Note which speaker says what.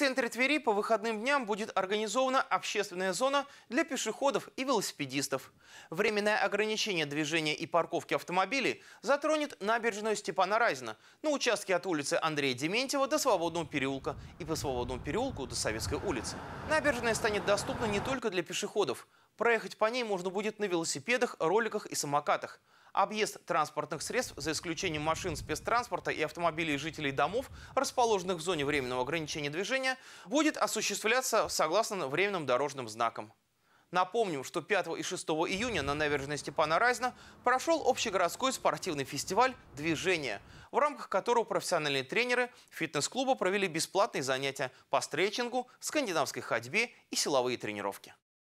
Speaker 1: центре Твери по выходным дням будет организована общественная зона для пешеходов и велосипедистов. Временное ограничение движения и парковки автомобилей затронет набережную Степана Разина на участке от улицы Андрея Дементьева до Свободного переулка и по Свободному переулку до Советской улицы. Набережная станет доступна не только для пешеходов. Проехать по ней можно будет на велосипедах, роликах и самокатах. Объезд транспортных средств, за исключением машин спецтранспорта и автомобилей жителей домов, расположенных в зоне временного ограничения движения, будет осуществляться согласно временным дорожным знакам. Напомним, что 5 и 6 июня на набережной Степана Разина прошел общегородской спортивный фестиваль «Движение», в рамках которого профессиональные тренеры фитнес-клуба провели бесплатные занятия по стретчингу, скандинавской ходьбе и силовые тренировки.